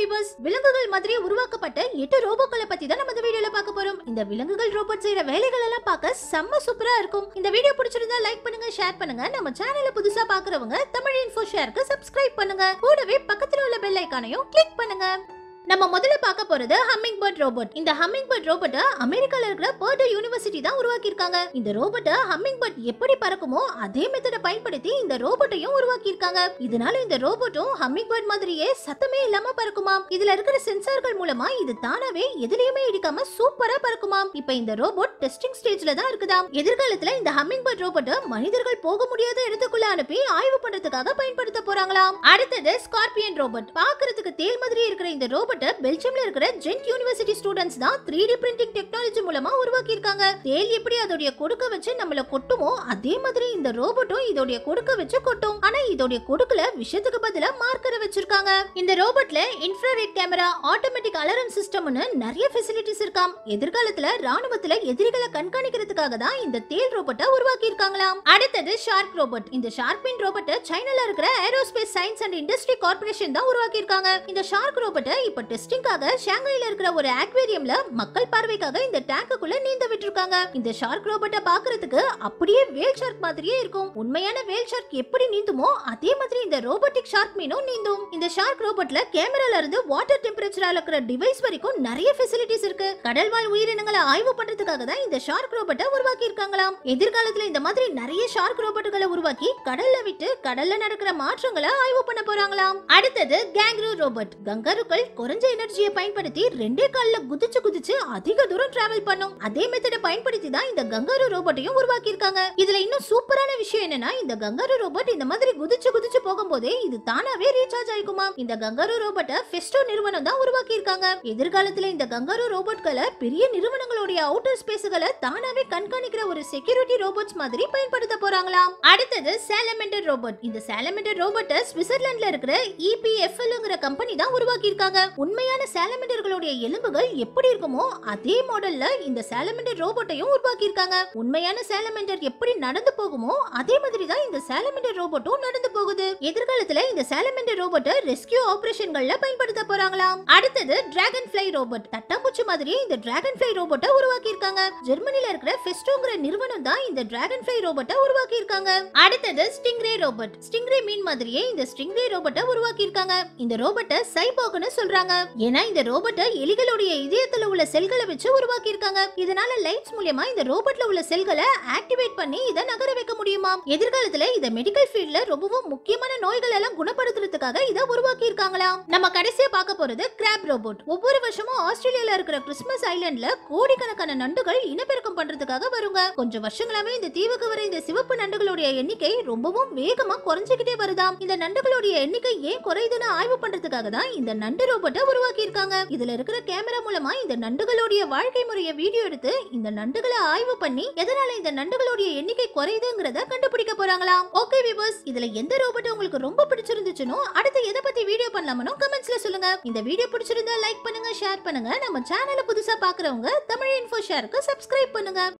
Viewers விலங்குகள் மாதிரி உருவாக்கப்பட்ட எட்டு ரோபோக்களை பத்தி தான் நம்ம இந்த வீடியோல பார்க்க போறோம். இந்த விலங்குகள் ரோபோட் செய்யற வேலைகள் எல்லாம் பார்க்க செம்ம சூப்பரா இருக்கும். இந்த வீடியோ பிடிச்சிருந்தா லைக் பண்ணுங்க ஷேர் பண்ணுங்க. நம்ம சேனலை புதுசா பாக்குறவங்க தமிழ் இன்ஃபோ ஷேருக்கு சப்ஸ்கிரைப் பண்ணுங்க. கூடவே பக்கத்துல உள்ள பெல் ஐக்கானையும் கிளிக் பண்ணுங்க. நம்ம முதல்ல பார்க்க போறது ஹம்மிங் பேர்ட் ரோபோட் இந்த ஹம்மிங் பேர்ட் ரோபோட்டை அமெரிக்கால இருக்கிற பேர்ட் யூனிவர்சிட்டி தான் உருவாக்கியிருக்காங்க. இந்த ரோபோட்டை ஹம்மிங் பேர்ட் எப்படி பறக்குமோ அதே மெத்தடை பயன்படுத்தி இந்த ரோபோட்டையும் உருவாக்கியிருக்காங்க. இதனால இந்த ரோபோட்டும் ஹம்மிங் பேர்ட் மாதிரியே சத்தமே இல்லாம பறக்குமாம். இதுல இருக்கிற சென்சார்கள் மூலமா இது தானாவே எதுலயுமே இடிக்காம சூப்பரா பறக்குமாம். இப்ப இந்த ரோபோட் டெஸ்டிங் ஸ்டேஜ்ல தான் இருக்குதாம். எதிர்காலத்துல இந்த ஹம்மிங் பேர்ட் ரோபோட்டை மனிதர்கள் போக முடியாத இடத்துக்குள்ள அனுப்பி ஆய்வு பண்றதுக்காக பயன்படுத்த போறாங்களாம். அடுத்தது ஸ்கார்பியன் ரோபோட் பாக்குறதுக்கு தேல் மாதிரி இருக்கிற இந்த ரோபோட் ரோபோட்டை பெல்ஜியம்ல இருக்கிற ஜென்ட் யூனிவர்சிட்டி ஸ்டூடெண்ட்ஸ் தான் த்ரீ டி பிரிண்டிங் டெக்னாலஜி மூலமா உருவாக்கி இருக்காங்க தேல் எப்படி அதோடைய கொடுக்க வச்சு நம்மள கொட்டுமோ அதே மாதிரி இந்த ரோபோட்டும் இதோடைய கொடுக்க வச்சு கொட்டும். ஆனா இதோடைய கொடுக்கல விஷயத்துக்கு பதிலா மார்க்கரை வச்சிருக்காங்க. இந்த ரோபோட்ல இன்ஃப்ராரெட் கேமரா ஆட்டோமேட்டிக் அலாரம் சிஸ்டம்னு நிறைய ஃபெசிலிட்டிஸ் இருக்காம். எதிர்காலத்துல ராணுவத்துல எதிரிகளை கண்காணிக்கிறதுக்காக தான் இந்த தேல் ரோபோட்டை உருவாக்கி இருக்காங்களாம் அடுத்தது ஷார்க் ரோபோட் இந்த ஷார்க் பின் ரோபோட்டை சைனால இருக்கிற aerospace science and industry corporation தான் உருவாக்கி இருக்காங்க இந்த ஷார்க் ரோபோட்டை இப்ப டெஸ்டிங்காக ஷாங்காயில இருக்கிற ஒரு ஆக்வேரியம்ல மக்கள் பார்வைக்காக இந்த டேங்குக்குள்ள நீந்த விட்டுருக்காங்க. இந்த ஷார்க் ரோபோட்டை பாக்குறதுக்கு அப்படியே வேல் ஷார்க் மாதிரியே இருக்கும். உண்மையான வேல் ஷார்க் எப்படி நீந்துமோ அதே மாதிரி இந்த ரோபோட்டிக் ஷார்க் மீனும் நீந்தும். இந்த ஷார்க் ரோபோட்ல கேமரால இருந்து வாட்டர் டெம்பரேச்சர் அளக்குற டிவைஸ் வரைக்கும் நிறைய ஃபெசிலிட்டிஸ் இருக்கு. கடல்வாழ் உயிரினங்களை ஆய்வு பண்றதுக்காக தான் இந்த ஷார்க் ரோபோட்டை உருவாக்கி இருக்காங்களாம் எதிர்காலத்துல இந்த மாதிரி நிறைய ஷார்க் ரோபோட்டுகளை உருவாக்கி கடல்ல விட்டு கடல்ல நடக்கிற மாற்றங்களை ஆய்வு பண்ண போறாங்களாம். அடுத்தது கேங்க்ரூ ரோபோட் கங்காருக்கள் குறைஞ்ச எனர்ஜியை பயன்படுத்தி ரெண்டே காலில் குதிச்சு குதிச்சு அதிக தூரம் டிராவல் பண்ணும். அதே மெத்தடை பயன்படுத்தி தான் இந்த கங்காரு ரோபோட்டையும் உருவாக்கி இருக்காங்க இதுல இன்னும் சூப்பரான விஷயம் என்னன்னா இந்த கங்காரு ரோபோட் இந்த மாதிரி குதிச்சு குதிச்சு போகும்போதே இது தானாவே ரீசார்ஜ் ஆயிக்குமா? இந்த கங்காரு ரோபோட்டை ஃபெஸ்டோ நிறுவனம் தான் உருவாக்கி இருக்காங்க எதிர்காலத்துல இந்த கங்காரு ரோபோட்களை பெரிய நிறுவனங்களுடைய அவுட்டர் ஸ்பேஸ்களை தானாவே கண்காணிக்கிற ஒரு செக்யூரிட்டி ரோபோட்ஸ் மாதிரி பயன்படுத்த போறாங்களாம். அடுத்தது சேலமெண்டர் ரோபோட் இந்த சேலமெண்டர் ரோபோட்டை சுவிட்சர்லாந்துல இருக்கிற இபிஎஃப்எல்ங்கிற கம்பெனி தான் உருவாக்கி இருக்காங்க உண்மையான சேலமெண்டர்களுடைய எலும்புகள் எப்படி இருக்குமோ அதே மாடல்ல இந்த சேலமண்டர் ரோபோட்டையும் உருவாக்கியிருக்காங்க. உண்மையான சேலமெண்டர் எப்படி நடந்து போகுமோ அதே மாதிரி தான் இந்த சேலமெண்டர் ரோபோட்டும் நடந்து போகுது. எதிர்காலத்துல இந்த சாலமெண்டர் ரோபோட்டை ரெஸ்கியூ ஆபரேஷன்கள்ல பயன்படுத்த போறாங்களாம். அடுத்தது டிராகன் ஃபிளை ரோபோட் தட்டாம்பூச்சி மாதிரியே இந்த டிராகன் ஃபிளை ரோபோட்டை உருவாக்கியிருக்காங்க. ஜெர்மனில இருக்கிற ஃபெஸ்டோங்கிற நிறுவனம் தான் இந்த டிராகன் ஃபிளை ரோபோட்டை உருவாக்கி இருக்காங்க அடுத்தது ஸ்டிங்ரே ரோபோட் ஸ்டிங்ரே மீன் மாதிரியே இந்த ஸ்டிங்ரே ரோபோட்டை உருவாக்கி இருக்காங்க இந்த ரோபோட்டை சைபோக்னு சொல்றாங்க. ஏன்னா இந்த ரோபோட்டை எலிகளுடைய இதயத்துல உள்ள செல்களை வச்சு உருவாக்கி இருக்காங்க இதனால லைட்ஸ் மூலியமா இந்த ரோபோட்ல உள்ள செல்களை ஆக்டிவேட் பண்ணி இதை நகர வைக்க முடியுமா எதிர்காலத்துல இத மெடிக்கல் ஃபீல்ட்ல ரொம்பவும் முக்கியமான நோய்கள் எல்லாம் குணப்படுத்துறதுக்காக இதை உருவாக்கி இருக்காங்களா நம்ம கடைசியா பார்க்க போறது கிராப் ரோபோட். ஒவ்வொரு வருஷமும் ஆஸ்திரேலியால இருக்கிற கிறிஸ்மஸ் ஐலண்ட்ல கோடிக்கணக்கான நண்டுகள் இனப்பெருக்கம் பண்றதுக்காக வருங்க. கொஞ்சம் வருஷங்களாவே இந்த தீவுக்கு வர இந்த சிவப்பு நண்டுகளுடைய எண்ணிக்கை ரொம்பவும் வேகமா குறைஞ்சுக்கிட்டே வருதாம். இந்த நண்டுகளுடைய எண்ணிக்கை ஏன் குறையுதுன்னு ஆய்வு பண்றதுக்காக தான் இந்த நண்டு ரோபோட்டை உருவாக்கி இருக்காங்க இதுல இருக்கிற கேமரா மூலமா இந்த நண்டுகளுடைய வாழ்க்கை முறையை வீடியோ எடுத்து இந்த நண்டுகளை ஆய்வு பண்ணி எதனால இந்த நண்டுகளுடைய எண்ணிக்கை குறையுதுங்கிறத கண்டுபிடிக்க போறாங்களாம் ஓகே வியூவர்ஸ் இதுல எந்த ரோபோட் உங்களுக்கு ரொம்ப பிடிச்சிருந்துச்சுனோ அடுத்து எதை பத்தி வீடியோ பண்ணலாமனோ கமெண்ட்ஸ்ல சொல்லுங்க. இந்த வீடியோ பிடிச்சிருந்தா லைக் பண்ணுங்க ஷேர் பண்ணுங்க. நம்ம சேனலை புதுசா பாக்குறவங்க தமிழ் இன்ஃபோ ஷேருக்கு சப்ஸ்கிரைப் பண்ணுங்க.